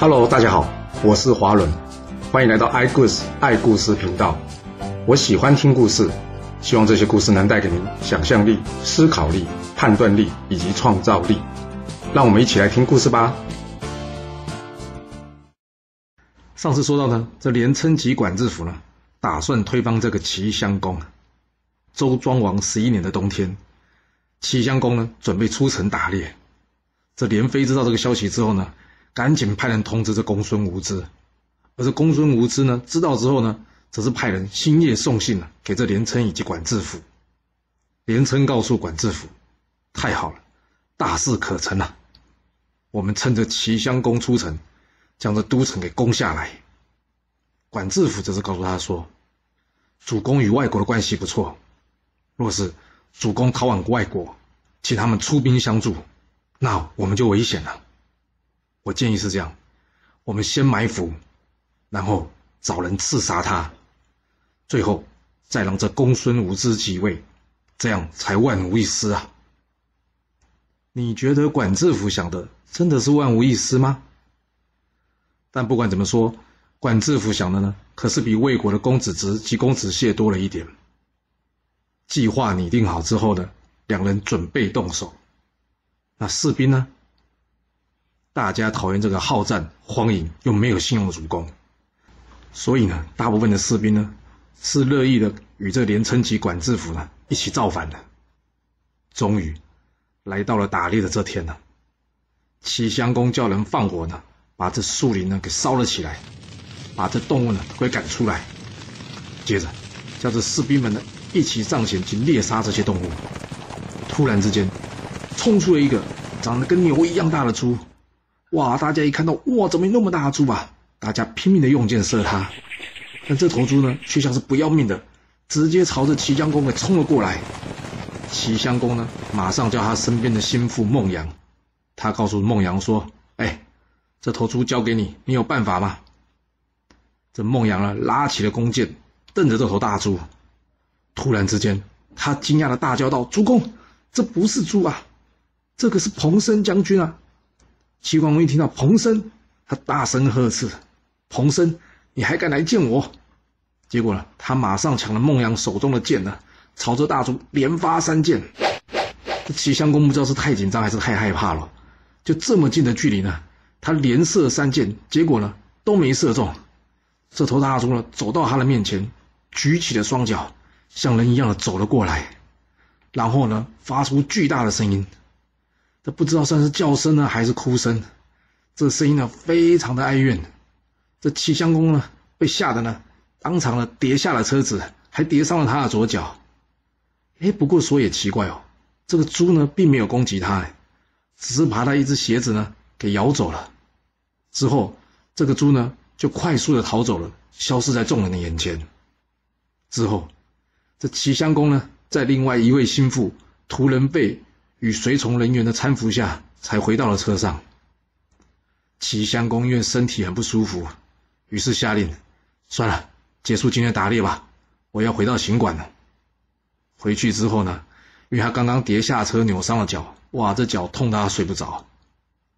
Hello，大家好，我是华伦，欢迎来到爱故事爱故事频道。我喜欢听故事，希望这些故事能带给您想象力、思考力、判断力以及创造力。让我们一起来听故事吧。上次说到呢，这连称及管制府呢，打算推翻这个齐襄公。周庄王十一年的冬天，齐襄公呢准备出城打猎。这连妃知道这个消息之后呢，赶紧派人通知这公孙无知，而这公孙无知呢，知道之后呢，则是派人星夜送信了给这连称以及管制府。连称告诉管制府：“太好了，大事可成了！我们趁着齐襄公出城，将这都城给攻下来。”管制府则是告诉他说：“主公与外国的关系不错，若是主公逃往外国，请他们出兵相助，那我们就危险了。”我建议是这样：我们先埋伏，然后找人刺杀他，最后再让这公孙无知继位，这样才万无一失啊！你觉得管制府想的真的是万无一失吗？但不管怎么说，管制府想的呢，可是比魏国的公子职及公子燮多了一点。计划拟定好之后呢，两人准备动手。那士兵呢？大家讨厌这个好战、荒淫又没有信用的主公，所以呢，大部分的士兵呢是乐意的与这连称及管制府呢一起造反的。终于来到了打猎的这天呢，齐襄公叫人放火呢，把这树林呢给烧了起来，把这动物呢给赶出来，接着叫这士兵们呢一起上前去猎杀这些动物。突然之间，冲出了一个长得跟牛一样大的猪。哇！大家一看到，哇，怎么那么大的猪啊？大家拼命的用箭射它，但这头猪呢，却像是不要命的，直接朝着齐襄公给冲了过来。齐襄公呢，马上叫他身边的心腹孟阳，他告诉孟阳说：“哎，这头猪交给你，你有办法吗？”这孟阳呢，拉起了弓箭，瞪着这头大猪。突然之间，他惊讶的大叫道：“主公，这不是猪啊，这可是彭生将军啊！”齐桓公一听到彭生，他大声呵斥：“彭生，你还敢来见我？”结果呢，他马上抢了孟阳手中的剑呢，朝着大猪连发三箭。齐襄公不知道是太紧张还是太害怕了，就这么近的距离呢，他连射三箭，结果呢都没射中。这头大猪呢，走到他的面前，举起了双脚，像人一样的走了过来，然后呢，发出巨大的声音。这不知道算是叫声呢，还是哭声？这声音呢，非常的哀怨。这齐襄公呢，被吓得呢，当场呢跌下了车子，还跌伤了他的左脚。哎，不过说也奇怪哦，这个猪呢，并没有攻击他，只是把他一只鞋子呢给咬走了。之后，这个猪呢，就快速的逃走了，消失在众人的眼前。之后，这齐襄公呢，在另外一位心腹屠人被。与随从人员的搀扶下，才回到了车上。齐襄公因为身体很不舒服，于是下令：“算了，结束今天打猎吧，我要回到行馆了。”回去之后呢，因为他刚刚跌下车扭伤了脚，哇，这脚痛到他睡不着。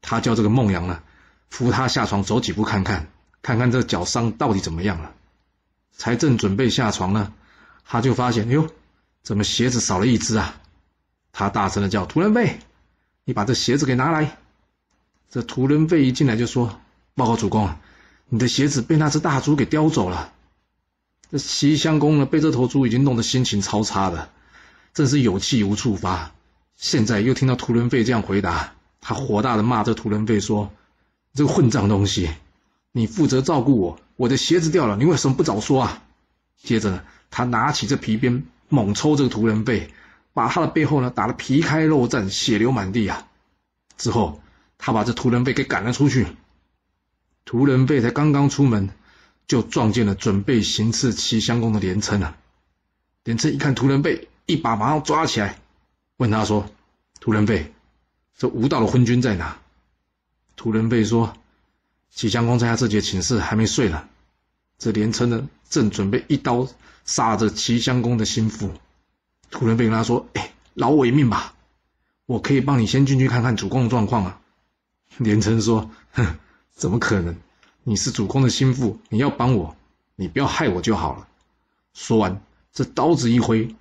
他叫这个孟阳呢，扶他下床走几步看看，看看这脚伤到底怎么样了。才正准备下床呢，他就发现，哟，怎么鞋子少了一只啊？他大声的叫：“屠人费，你把这鞋子给拿来！”这屠人费一进来就说：“报告主公，你的鞋子被那只大猪给叼走了。”这齐襄公呢，被这头猪已经弄得心情超差的，真是有气无处发。现在又听到屠人费这样回答，他火大的骂这屠人费说：“这个混账东西，你负责照顾我，我的鞋子掉了，你为什么不早说啊？”接着，他拿起这皮鞭猛抽这个屠人费。把他的背后呢打得皮开肉绽，血流满地啊！之后，他把这屠人费给赶了出去。屠人费才刚刚出门，就撞见了准备行刺齐襄公的连称啊！连称一看屠人费，一把把他抓起来，问他说：“屠人费，这无道的昏君在哪？”屠人费说：“齐襄公在下这节寝室还没睡呢。”这连称呢，正准备一刀杀这齐襄公的心腹。屠人被跟他说：“哎，饶我一命吧，我可以帮你先进去看看主公的状况啊。”连城说：“哼，怎么可能？你是主公的心腹，你要帮我，你不要害我就好了。说完，这刀子一挥，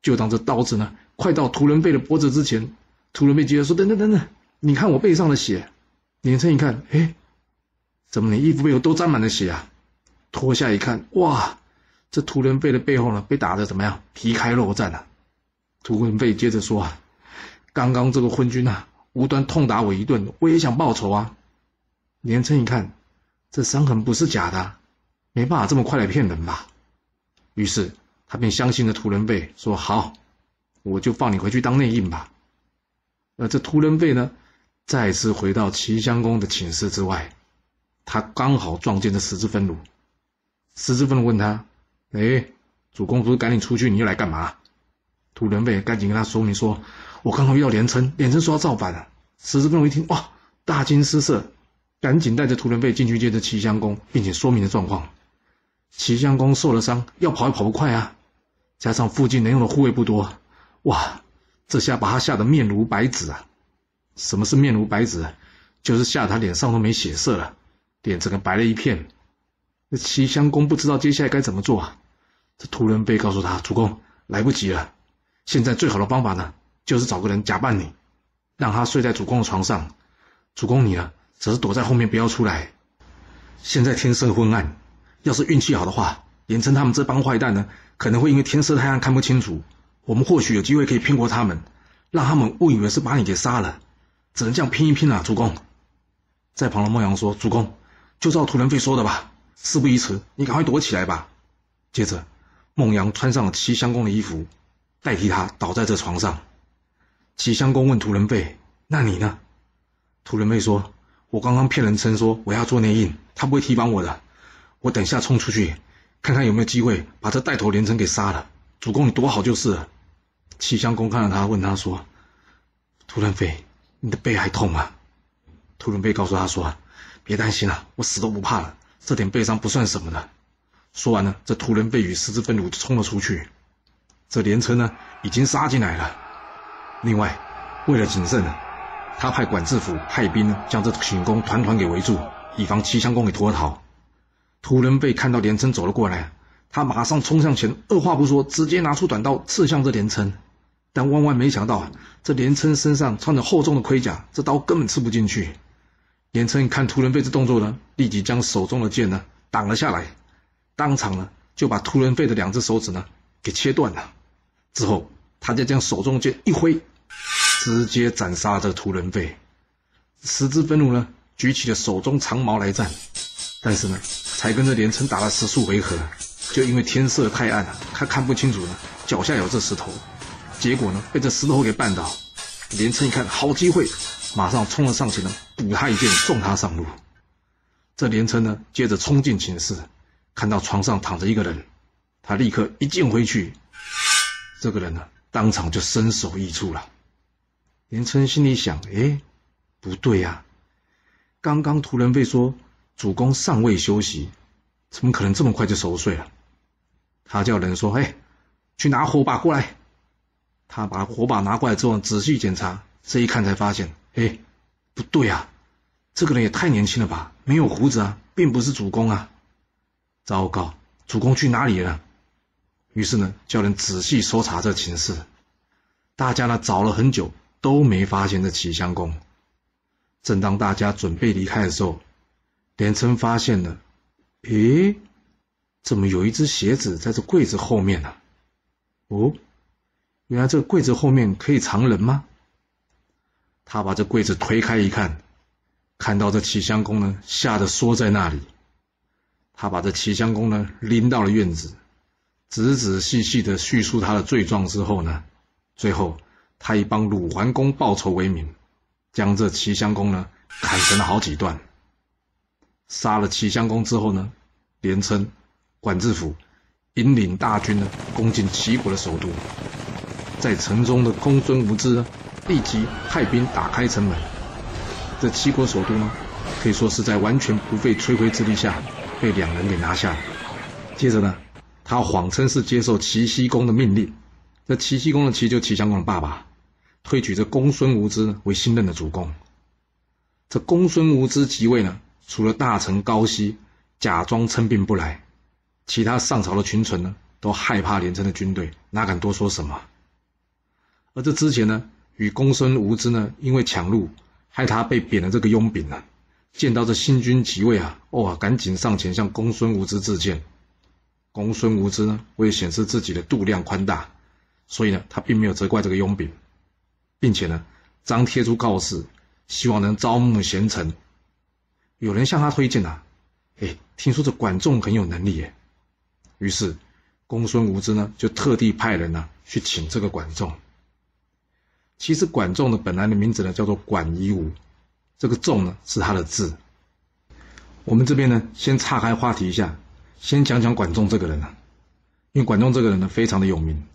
就当这刀子呢快到屠伦贝的脖子之前，屠伦贝接着说：“等等等等，你看我背上的血。”连城一看，哎，怎么你衣服背后都沾满了血啊？脱下一看，哇，这屠伦贝的背后呢被打的怎么样？皮开肉绽了。屠伦贝接着说：“啊，刚刚这个昏君啊，无端痛打我一顿，我也想报仇啊。”连称一看，这伤痕不是假的，没办法这么快来骗人吧？于是他便相信了屠伦贝，说：“好，我就放你回去当内应吧。”而这屠伦贝呢，再次回到齐襄公的寝室之外，他刚好撞见这十字分鲁。十字分鲁问他：“哎，主公不是赶紧出去，你又来干嘛？”屠伦贝赶紧跟他说明说：“我刚好遇到连琛，连琛说要造反了。”十四分鲁一听，哇，大惊失色，赶紧带着屠伦贝进去见着齐襄公，并且说明了状况。齐襄公受了伤，要跑也跑不快啊！加上附近能用的护卫不多，哇，这下把他吓得面如白纸啊！什么是面如白纸？就是吓得他脸上都没血色了，脸整个白了一片。那齐襄公不知道接下来该怎么做啊！这屠人被告诉他：“主公，来不及了，现在最好的方法呢，就是找个人假扮你，让他睡在主公的床上，主公你呢，则是躲在后面不要出来。现在天色昏暗。”要是运气好的话，严琛他们这帮坏蛋呢，可能会因为天色太暗看不清楚，我们或许有机会可以骗过他们，让他们误以为是把你给杀了，只能这样拼一拼了。主公，在旁的孟阳说：“主公，就照屠人费说的吧，事不宜迟，你赶快躲起来吧。”接着，孟阳穿上了齐襄公的衣服，代替他倒在这床上。齐襄公问屠人费：“那你呢？”屠人费说：“我刚刚骗人称说我要做内应，他不会提防我的。”我等下冲出去，看看有没有机会把这带头连城给杀了。主公，你躲好就是了。齐襄公看到他，问他说：“屠伦飞，你的背还痛吗？”屠伦飞告诉他说：“别担心了，我死都不怕了，这点背伤不算什么的。”说完了，这屠伦飞与十字分弩冲了出去。这连称呢，已经杀进来了。另外，为了谨慎呢，他派管制府派兵呢将这寝宫团团给围住，以防齐襄公给脱逃。屠人被看到连称走了过来，他马上冲向前，二话不说，直接拿出短刀刺向这连称。但万万没想到啊，这连称身上穿着厚重的盔甲，这刀根本刺不进去。连琛看屠人被这动作呢，立即将手中的剑呢挡了下来，当场呢就把屠人费的两只手指呢给切断了。之后，他就将手中剑一挥，直接斩杀这屠人费。十字愤怒呢，举起了手中长矛来战。但是呢，才跟着连城打了十数回合，就因为天色太暗了，他看不清楚呢，脚下有这石头，结果呢被这石头给绊倒。连城一看好机会，马上冲了上前呢，补他一剑，送他上路。这连城呢，接着冲进寝室，看到床上躺着一个人，他立刻一剑挥去，这个人呢，当场就身首异处了。连城心里想：哎，不对呀，刚刚屠人被说。主公尚未休息，怎么可能这么快就熟睡了？他叫人说：“哎，去拿火把过来。”他把火把拿过来之后，仔细检查，这一看才发现：“哎，不对啊，这个人也太年轻了吧，没有胡子啊，并不是主公啊！糟糕，主公去哪里了？”于是呢，叫人仔细搜查这寝室，大家呢找了很久都没发现这齐襄公。正当大家准备离开的时候，连琛发现了，咦，怎么有一只鞋子在这柜子后面呢？哦，原来这个柜子后面可以藏人吗？他把这柜子推开一看，看到这齐襄公呢，吓得缩在那里。他把这齐襄公呢拎到了院子，仔仔细细的叙述他的罪状之后呢，最后他以帮鲁桓公报仇为名，将这齐襄公呢砍成了好几段。杀了齐襄公之后呢，连称管制府引领大军呢攻进齐国的首都，在城中的公孙无知呢立即派兵打开城门，这齐国首都呢可以说是在完全不费吹灰之力下被两人给拿下了。接着呢，他谎称是接受齐僖公的命令，这齐僖公的齐就齐襄公的爸爸，推举这公孙无知为新任的主公。这公孙无知即位呢。除了大臣高希假装称病不来，其他上朝的群臣呢，都害怕连城的军队，哪敢多说什么。而这之前呢，与公孙无知呢，因为抢路，害他被贬了这个佣兵啊，见到这新君即位啊，哇，赶紧上前向公孙无知致歉。公孙无知呢，为显示自己的度量宽大，所以呢，他并没有责怪这个佣兵，并且呢，张贴出告示，希望能招募贤臣。有人向他推荐呐，哎，听说这管仲很有能力耶。于是，公孙无知呢，就特地派人呢去请这个管仲。其实管仲的本来的名字呢，叫做管夷吾，这个仲呢是他的字。我们这边呢，先岔开话题一下。先讲讲管仲这个人啊，因为管仲这个人呢非常的有名。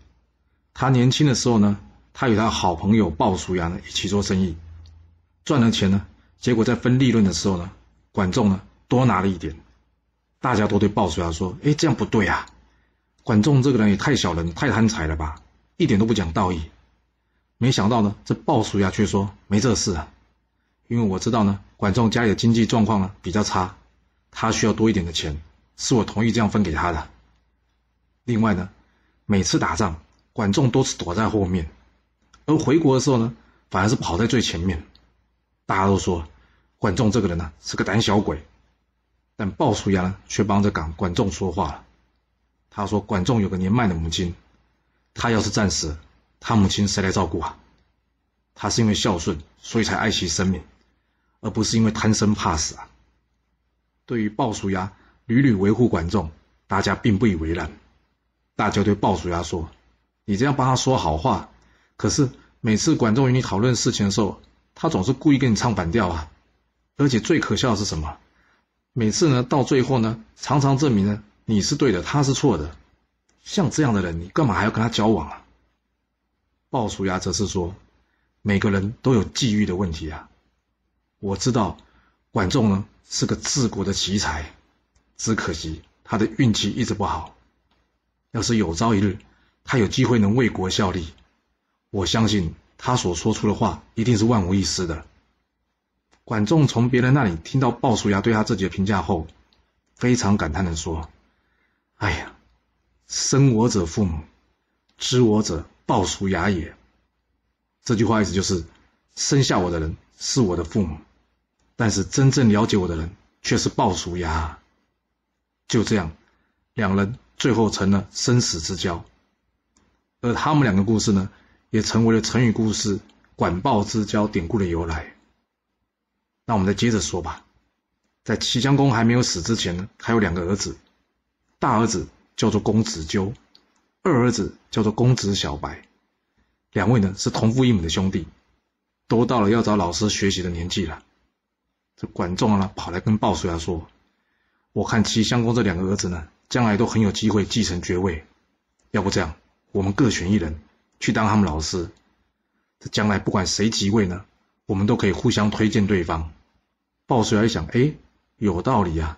他年轻的时候呢，他与他好朋友鲍叔牙呢一起做生意，赚了钱呢，结果在分利润的时候呢，管仲呢多拿了一点。大家都对鲍叔牙说：“哎，这样不对啊！管仲这个人也太小人、太贪财了吧，一点都不讲道义。”没想到呢，这鲍叔牙却说：“没这事啊，因为我知道呢，管仲家里的经济状况呢比较差，他需要多一点的钱。”是我同意这样分给他的。另外呢，每次打仗，管仲都是躲在后面，而回国的时候呢，反而是跑在最前面。大家都说管仲这个人呢是个胆小鬼，但鲍叔牙呢却帮着管管仲说话了。他说管仲有个年迈的母亲，他要是战死，他母亲谁来照顾啊？他是因为孝顺，所以才爱惜生命，而不是因为贪生怕死啊。对于鲍叔牙。屡屡维护管仲，大家并不以为然。大家对鲍叔牙说：“你这样帮他说好话，可是每次管仲与你讨论事情的时候，他总是故意跟你唱反调啊！而且最可笑的是什么？每次呢，到最后呢，常常证明呢你是对的，他是错的。像这样的人，你干嘛还要跟他交往啊？”鲍叔牙则是说：“每个人都有际遇的问题啊！我知道管仲呢是个治国的奇才。”只可惜他的运气一直不好。要是有朝一日他有机会能为国效力，我相信他所说出的话一定是万无一失的。管仲从别人那里听到鲍叔牙对他自己的评价后，非常感叹的说：“哎呀，生我者父母，知我者鲍叔牙也。”这句话意思就是，生下我的人是我的父母，但是真正了解我的人却是鲍叔牙。就这样，两人最后成了生死之交。而他们两个故事呢，也成为了成语故事“管鲍之交”典故的由来。那我们再接着说吧。在齐襄公还没有死之前呢，他有两个儿子，大儿子叫做公子纠，二儿子叫做公子小白。两位呢是同父异母的兄弟，都到了要找老师学习的年纪了。这管仲呢，跑来跟鲍叔牙说。我看齐襄公这两个儿子呢，将来都很有机会继承爵位。要不这样，我们各选一人去当他们老师。这将来不管谁即位呢，我们都可以互相推荐对方。鲍叔牙一想，哎，有道理啊！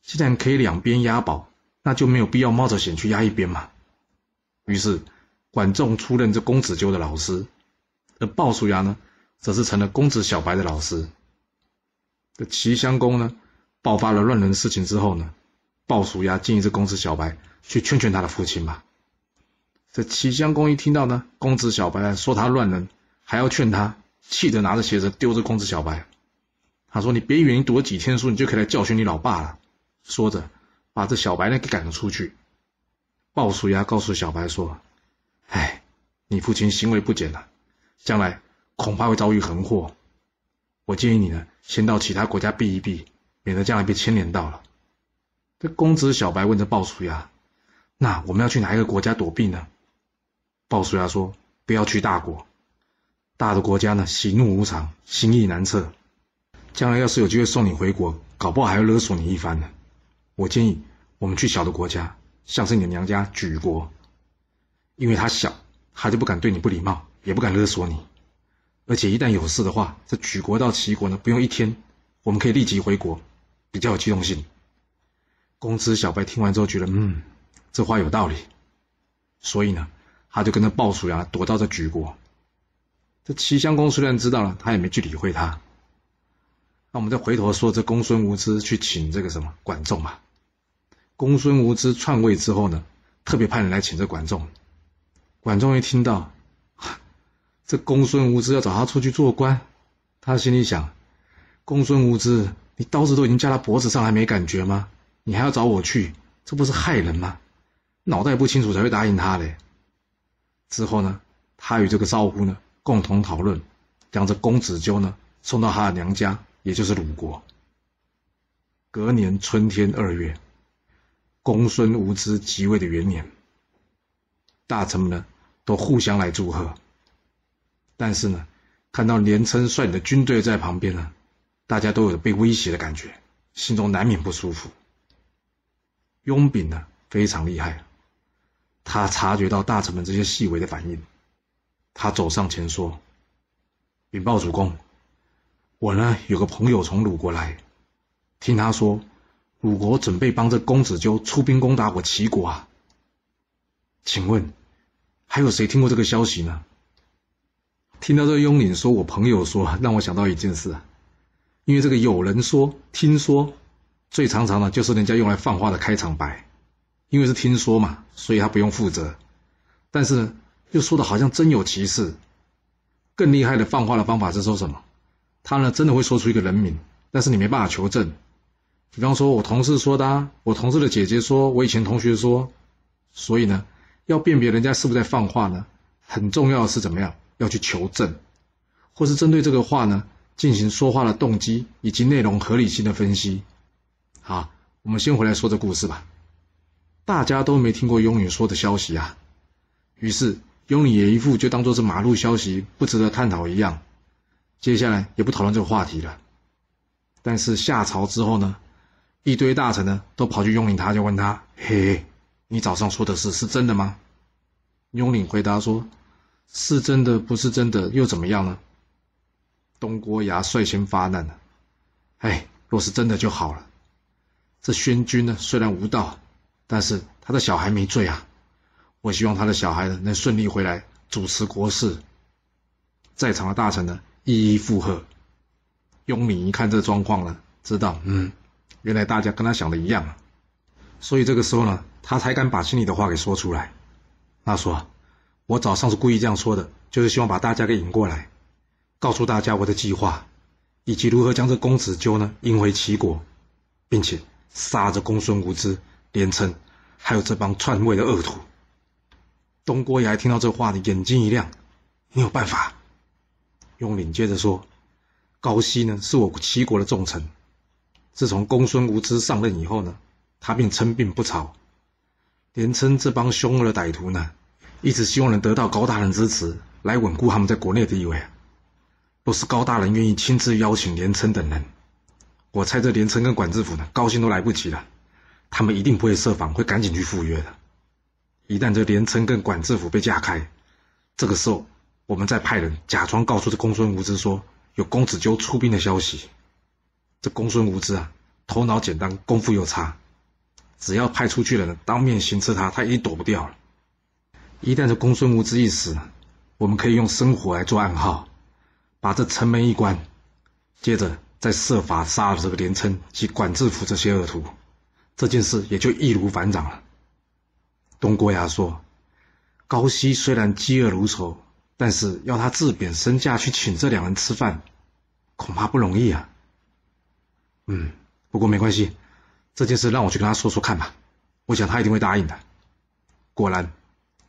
既然可以两边押宝，那就没有必要冒着险去押一边嘛。于是，管仲出任这公子纠的老师，而鲍叔牙呢，则是成了公子小白的老师。这齐襄公呢？爆发了乱伦事情之后呢，鲍叔牙建议这公子小白去劝劝他的父亲吧。这齐襄公一听到呢，公子小白说他乱伦，还要劝他，气得拿着鞋子丢着公子小白。他说：“你别以为你读了几天书，你就可以来教训你老爸了。”说着，把这小白呢给赶了出去。鲍叔牙告诉小白说：“哎，你父亲行为不检了，将来恐怕会遭遇横祸。我建议你呢，先到其他国家避一避。”免得将来被牵连到了。这公子小白问着鲍叔牙：“那我们要去哪一个国家躲避呢？”鲍叔牙说：“不要去大国，大的国家呢喜怒无常，心意难测。将来要是有机会送你回国，搞不好还要勒索你一番呢。我建议我们去小的国家，像是你的娘家莒国，因为他小，他就不敢对你不礼貌，也不敢勒索你。而且一旦有事的话，这举国到齐国呢，不用一天，我们可以立即回国。”比较有机动性。公子小白听完之后觉得，嗯，这话有道理，所以呢，他就跟着鲍叔牙躲到这举国。这齐襄公虽然知道了，他也没去理会他。那我们再回头说这公孙无知去请这个什么管仲嘛。公孙无知篡位之后呢，特别派人来请这管仲。管仲一听到，这公孙无知要找他出去做官，他心里想：公孙无知，你刀子都已经架他脖子上，还没感觉吗？你还要找我去，这不是害人吗？脑袋不清楚才会答应他嘞。之后呢，他与这个赵乎呢共同讨论，将这公子纠呢送到他的娘家，也就是鲁国。隔年春天二月，公孙无知即位的元年，大臣们呢。都互相来祝贺，但是呢，看到连称率领的军队在旁边呢，大家都有被威胁的感觉，心中难免不舒服。雍炳呢非常厉害，他察觉到大臣们这些细微的反应，他走上前说：“禀报主公，我呢有个朋友从鲁国来，听他说，鲁国准备帮着公子纠出兵攻打我齐国啊，请问？”还有谁听过这个消息呢？听到这个雍领说，我朋友说，让我想到一件事啊。因为这个有人说、听说，最常常的就是人家用来放话的开场白。因为是听说嘛，所以他不用负责。但是呢，又说的好像真有其事。更厉害的放话的方法是说什么？他呢真的会说出一个人名，但是你没办法求证。比方说我同事说的，啊我同事的姐姐说，我以前同学说，所以呢。要辨别人家是不是在放话呢？很重要的是怎么样？要去求证，或是针对这个话呢，进行说话的动机以及内容合理性的分析。好，我们先回来说这故事吧。大家都没听过雍允说的消息啊，于是雍允也一副就当做是马路消息，不值得探讨一样。接下来也不讨论这个话题了。但是下朝之后呢，一堆大臣呢都跑去雍允他，就问他：嘿。你早上说的事是真的吗？雍领回答说：“是真的，不是真的又怎么样呢？”东郭牙率先发难了：“哎，若是真的就好了。这宣君呢，虽然无道，但是他的小孩没罪啊。我希望他的小孩呢，能顺利回来主持国事。”在场的大臣呢，一一附和。雍敏一看这状况呢，知道，嗯，原来大家跟他想的一样，所以这个时候呢。他才敢把心里的话给说出来。他说：“我早上是故意这样说的，就是希望把大家给引过来，告诉大家我的计划，以及如何将这公子纠呢引回齐国，并且杀着公孙无知、连称，还有这帮篡位的恶徒。”东郭牙听到这话的眼睛一亮：“你有办法？”雍领接着说：“高息呢是我齐国的重臣，自从公孙无知上任以后呢，他便称病不朝。”连称这帮凶恶的歹徒呢，一直希望能得到高大人支持，来稳固他们在国内的地位。若是高大人愿意亲自邀请连称等人，我猜这连称跟管制府呢，高兴都来不及了。他们一定不会设防，会赶紧去赴约的。一旦这连称跟管制府被架开，这个时候，我们再派人假装告诉这公孙无知说有公子纠出兵的消息。这公孙无知啊，头脑简单，功夫又差。只要派出去的人当面行刺他，他已经躲不掉了。一旦这公孙无知一死，我们可以用生火来做暗号，把这城门一关，接着再设法杀了这个连称及管制府这些恶徒，这件事也就易如反掌了。东郭牙说：“高希虽然嫉恶如仇，但是要他自贬身价去请这两人吃饭，恐怕不容易啊。”嗯，不过没关系。这件事让我去跟他说说看吧，我想他一定会答应的。果然，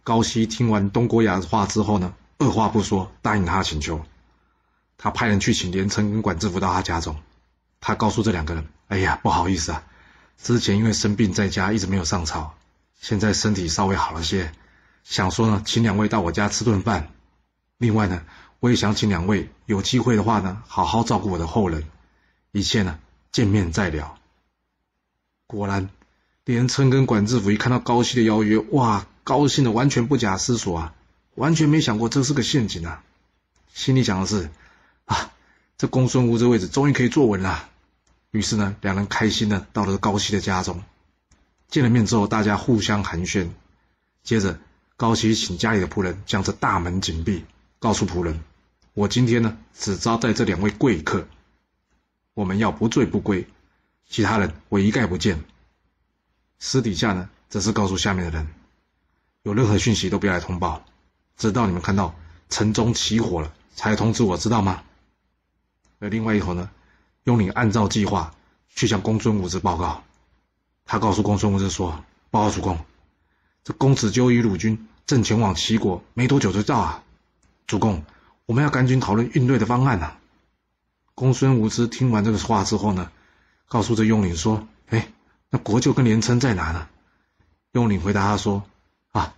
高希听完东郭牙的话之后呢，二话不说答应他的请求。他派人去请连城跟管制服到他家中，他告诉这两个人：“哎呀，不好意思啊，之前因为生病在家，一直没有上朝，现在身体稍微好了些，想说呢，请两位到我家吃顿饭。另外呢，我也想请两位有机会的话呢，好好照顾我的后人。一切呢，见面再聊。”果然，连称跟管制府一看到高希的邀约，哇，高兴的完全不假思索啊，完全没想过这是个陷阱啊，心里想的是，啊，这公孙无这位置终于可以坐稳了。于是呢，两人开心的到了高希的家中，见了面之后，大家互相寒暄。接着，高希请家里的仆人将这大门紧闭，告诉仆人，我今天呢只招待这两位贵客。我们要不醉不归。其他人我一概不见。私底下呢，则是告诉下面的人，有任何讯息都不要来通报，直到你们看到城中起火了，才通知我，知道吗？而另外一头呢，雍领按照计划去向公孙无知报告。他告诉公孙无知说：“报告主公，这公子纠与鲁军正前往齐国，没多久就到啊。主公，我们要赶紧讨论应对的方案啊。”公孙无知听完这个话之后呢，告诉这雍领说：“哎。”那国舅跟连称在哪呢？雍领回答他说：“啊，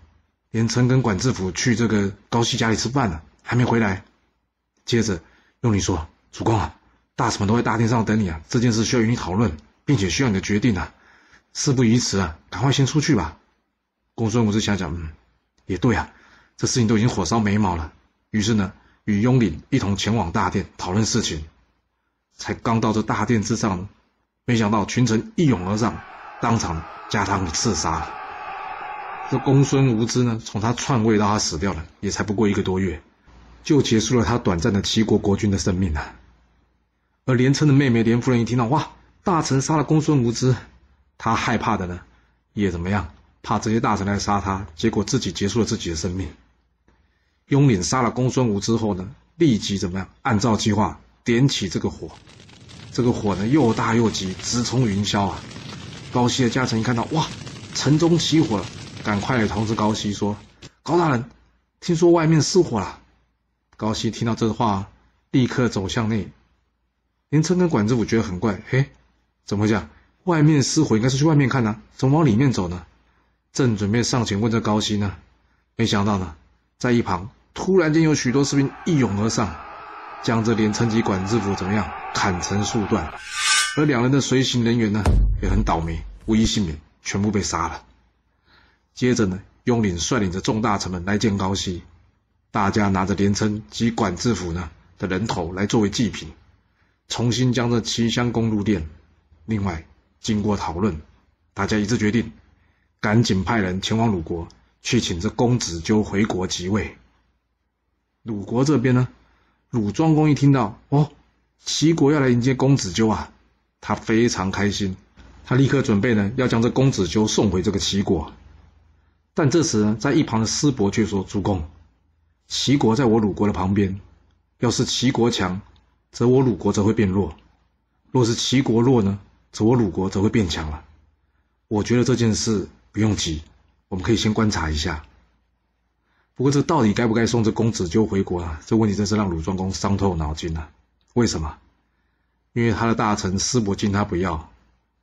连称跟管制府去这个高希家里吃饭了，还没回来。”接着，雍领说：“主公啊，大臣们都在大殿上等你啊，这件事需要与你讨论，并且需要你的决定啊，事不宜迟啊，赶快先出去吧。”公孙无知想想，嗯，也对啊，这事情都已经火烧眉毛了。于是呢，与雍领一同前往大殿讨论事情。才刚到这大殿之上。没想到群臣一涌而上，当场将他给刺杀了。这公孙无知呢，从他篡位到他死掉了，也才不过一个多月，就结束了他短暂的齐国国君的生命啊。而连称的妹妹连夫人一听到哇，大臣杀了公孙无知，她害怕的呢，也怎么样？怕这些大臣来杀他，结果自己结束了自己的生命。雍领杀了公孙无之后呢，立即怎么样？按照计划点起这个火。这个火呢又大又急，直冲云霄啊！高希的家臣一看到，哇，城中起火了，赶快来通知高希说：“高大人，听说外面失火了。”高希听到这话，立刻走向内。连称跟管制府觉得很怪，嘿，怎么回事？外面失火，应该是去外面看呢，怎么往里面走呢？正准备上前问这高希呢，没想到呢，在一旁突然间有许多士兵一涌而上。将这连城及管制府怎么样砍成数段，而两人的随行人员呢也很倒霉，无一幸免，全部被杀了。接着呢，雍领率领着众大臣们来见高希，大家拿着连城及管制府呢的人头来作为祭品，重新将这七襄公入殿。另外，经过讨论，大家一致决定，赶紧派人前往鲁国去请这公子纠回国即位。鲁国这边呢？鲁庄公一听到哦，齐国要来迎接公子纠啊，他非常开心，他立刻准备呢要将这公子纠送回这个齐国。但这时呢，在一旁的师伯却说：“主公，齐国在我鲁国的旁边，要是齐国强，则我鲁国则会变弱；若是齐国弱呢，则我鲁国则会变强了。我觉得这件事不用急，我们可以先观察一下。”不过，这到底该不该送这公子纠回国啊？这问题真是让鲁庄公伤透脑筋了。为什么？因为他的大臣师伯敬他不要，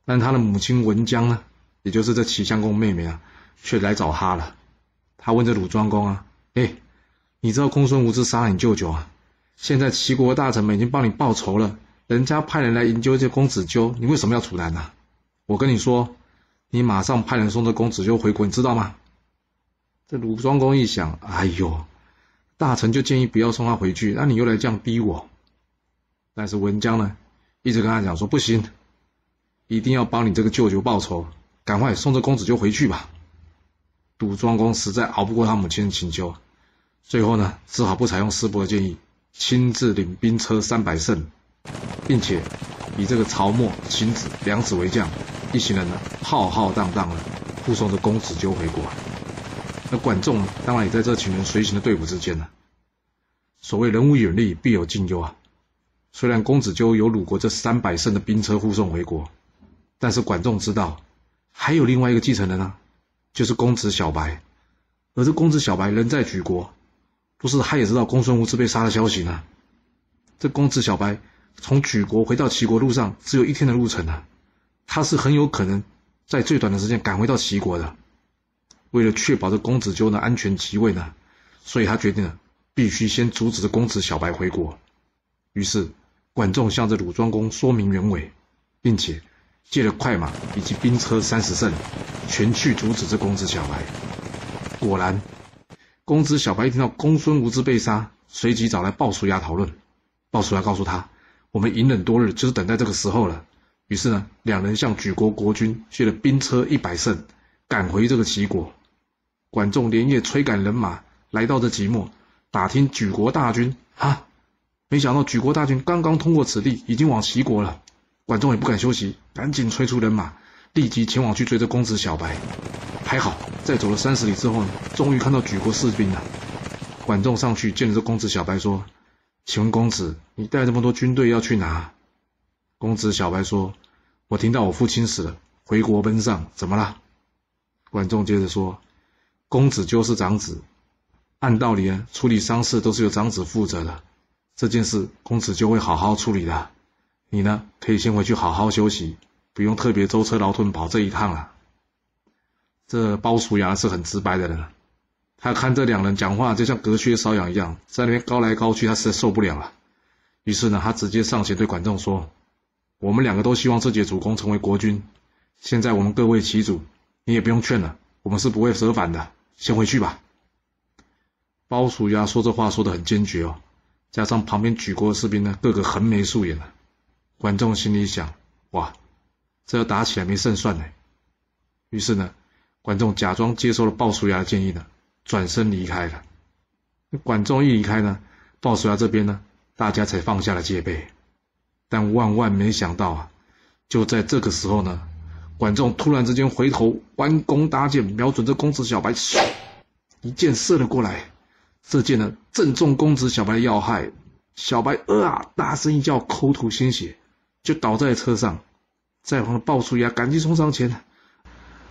但他的母亲文姜呢，也就是这齐襄公妹妹啊，却来找他了。他问这鲁庄公啊：“哎，你知道公孙无知杀了你舅舅啊？现在齐国大臣们已经帮你报仇了，人家派人来营救这公子纠，你为什么要阻拦呢？我跟你说，你马上派人送这公子纠回国，你知道吗？”这鲁庄公一想，哎呦，大臣就建议不要送他回去，那你又来这样逼我。但是文姜呢，一直跟他讲说不行，一定要帮你这个舅舅报仇，赶快送这公子就回去吧。鲁庄公实在熬不过他母亲的请求，最后呢，只好不采用师伯的建议，亲自领兵车三百乘，并且以这个曹沫、秦子两子为将，一行人呢浩浩荡荡的护送着公子纠回国。那管仲当然也在这群人随行的队伍之间呢。所谓人无远虑，必有近忧啊。虽然公子纠有鲁国这三百乘的兵车护送回国，但是管仲知道还有另外一个继承人啊，就是公子小白。而这公子小白人在举国，不是他也知道公孙无知被杀的消息呢。这公子小白从举国回到齐国路上只有一天的路程啊，他是很有可能在最短的时间赶回到齐国的。为了确保这公子纠的安全即位呢，所以他决定了必须先阻止这公子小白回国。于是管仲向着鲁庄公说明原委，并且借了快马以及兵车三十乘，全去阻止这公子小白。果然，公子小白一听到公孙无知被杀，随即找来鲍叔牙讨论。鲍叔牙告诉他：“我们隐忍多日，就是等待这个时候了。”于是呢，两人向举国国君借了兵车一百乘，赶回这个齐国。管仲连夜催赶人马来到这即墨，打听举国大军啊，没想到举国大军刚刚通过此地，已经往齐国了。管仲也不敢休息，赶紧催出人马，立即前往去追着公子小白。还好，在走了三十里之后呢，终于看到举国士兵了。管仲上去见了这公子小白，说：“请问公子，你带这么多军队要去哪？”公子小白说：“我听到我父亲死了，回国奔丧，怎么了？”管仲接着说：“公子就是长子，按道理呢，处理丧事都是由长子负责的，这件事公子就会好好处理的。你呢，可以先回去好好休息，不用特别舟车劳顿跑这一趟了。”这鲍叔牙是很直白的人。他看这两人讲话就像隔靴搔痒一样，在那边高来高去，他实在受不了了。于是呢，他直接上前对管仲说：“我们两个都希望自己的主公成为国君，现在我们各为其主，你也不用劝了，我们是不会折返的，先回去吧。”鲍叔牙说这话说的很坚决哦，加上旁边举国的士兵呢，个个横眉竖眼的。管仲心里想：“哇，这要打起来没胜算呢。”于是呢，管仲假装接受了鲍叔牙的建议呢。转身离开了。管仲一离开呢，鲍叔牙这边呢，大家才放下了戒备。但万万没想到啊，就在这个时候呢，管仲突然之间回头弯弓搭箭，瞄准这公子小白，一箭射了过来。这箭呢，正中公子小白的要害，小白啊，大声一叫，口吐鲜血，就倒在车上。在旁的鲍叔牙赶紧冲上前。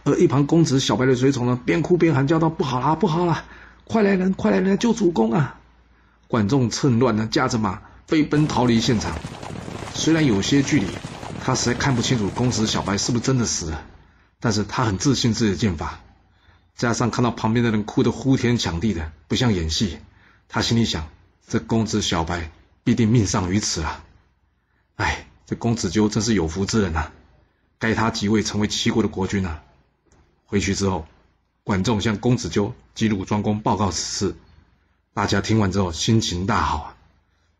而一旁公子小白的随从呢，边哭边喊叫道：“不好啦，不好啦！快来人，快来人救主公啊！”管仲趁乱呢，驾着马飞奔逃离现场。虽然有些距离，他实在看不清楚公子小白是不是真的死了，但是他很自信自己的剑法，加上看到旁边的人哭得呼天抢地的，不像演戏，他心里想：这公子小白必定命丧于此啊！哎，这公子纠真是有福之人呐，该他即位成为齐国的国君啊！回去之后，管仲向公子纠及鲁庄公报告此事，大家听完之后心情大好啊！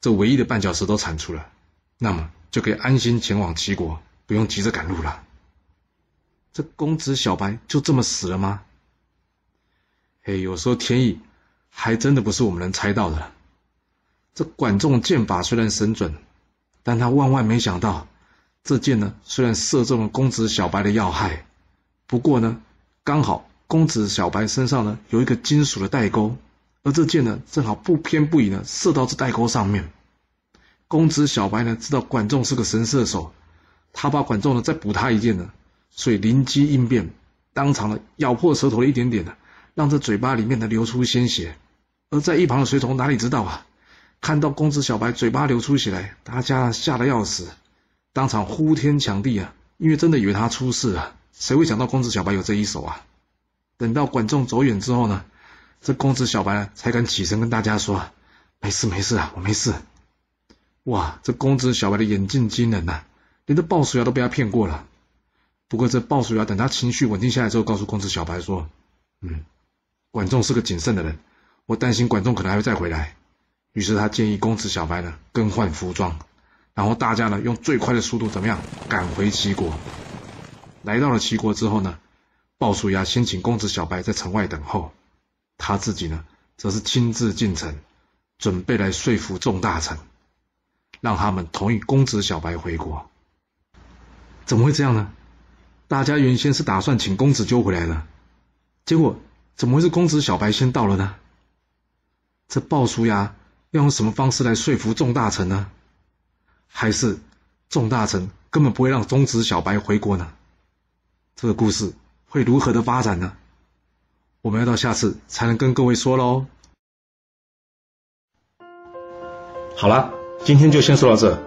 这唯一的绊脚石都铲除了，那么就可以安心前往齐国，不用急着赶路了。这公子小白就这么死了吗？嘿，有时候天意还真的不是我们能猜到的。这管仲箭法虽然神准，但他万万没想到，这箭呢虽然射中了公子小白的要害，不过呢。刚好公子小白身上呢有一个金属的带钩，而这箭呢正好不偏不倚的射到这带钩上面。公子小白呢知道管仲是个神射手，他怕管仲呢再补他一箭呢，所以灵机应变，当场呢咬破舌头了一点点的，让这嘴巴里面的流出鲜血。而在一旁的随从哪里知道啊？看到公子小白嘴巴流出血来，大家吓得要死，当场呼天抢地啊，因为真的以为他出事了。谁会想到公子小白有这一手啊？等到管仲走远之后呢，这公子小白才敢起身跟大家说：“没事没事啊，我没事。”哇，这公子小白的眼镜惊人呐，连这鲍叔牙都被他骗过了。不过这鲍叔牙等他情绪稳定下来之后，告诉公子小白说：“嗯，管仲是个谨慎的人，我担心管仲可能还会再回来。”于是他建议公子小白呢更换服装，然后大家呢用最快的速度怎么样赶回齐国。来到了齐国之后呢，鲍叔牙先请公子小白在城外等候，他自己呢，则是亲自进城，准备来说服众大臣，让他们同意公子小白回国。怎么会这样呢？大家原先是打算请公子纠回来的，结果怎么会是公子小白先到了呢？这鲍叔牙要用什么方式来说服众大臣呢？还是众大臣根本不会让公子小白回国呢？这个故事会如何的发展呢？我们要到下次才能跟各位说喽。好了，今天就先说到这。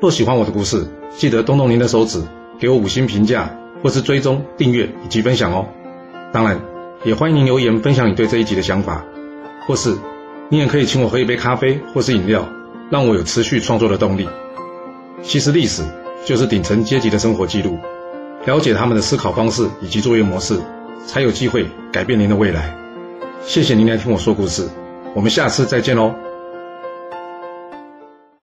若喜欢我的故事，记得动动您的手指，给我五星评价，或是追踪、订阅以及分享哦。当然，也欢迎您留言分享你对这一集的想法，或是你也可以请我喝一杯咖啡或是饮料，让我有持续创作的动力。其实历史就是顶层阶级的生活记录。了解他们的思考方式以及作业模式，才有机会改变您的未来。谢谢您来听我说故事，我们下次再见喽。